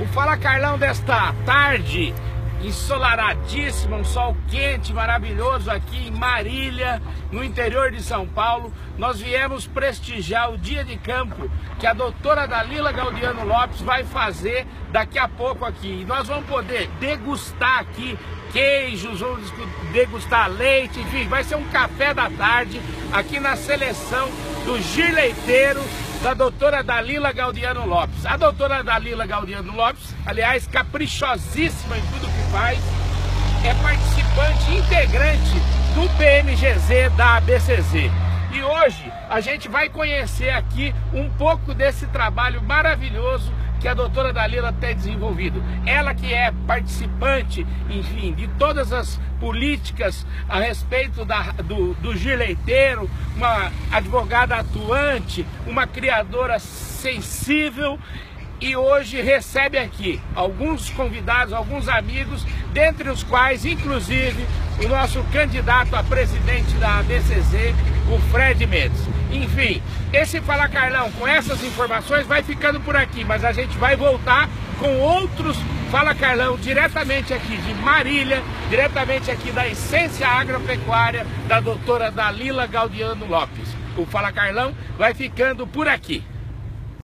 O Fala Carlão desta tarde, ensolaradíssima, um sol quente, maravilhoso aqui em Marília, no interior de São Paulo. Nós viemos prestigiar o dia de campo que a doutora Dalila Gaudiano Lopes vai fazer daqui a pouco aqui. E nós vamos poder degustar aqui queijos, vamos degustar leite, enfim, vai ser um café da tarde aqui na seleção do Gir Leiteiro da doutora Dalila Gaudiano Lopes. A doutora Dalila Gaudiano Lopes, aliás, caprichosíssima em tudo que faz, é participante integrante do PMGZ da ABCZ. E hoje a gente vai conhecer aqui um pouco desse trabalho maravilhoso que a doutora Dalila tem desenvolvido. Ela que é participante, enfim, de todas as políticas a respeito da, do, do gileiteiro, uma advogada atuante, uma criadora sensível e hoje recebe aqui alguns convidados, alguns amigos, dentre os quais, inclusive, o nosso candidato a presidente da ABCZ, o Fred Mendes. Enfim, esse Fala Carlão, com essas informações, vai ficando por aqui, mas a gente vai voltar com outros Fala Carlão, diretamente aqui de Marília, diretamente aqui da Essência Agropecuária, da doutora Dalila Gaudiano Lopes. O Fala Carlão vai ficando por aqui.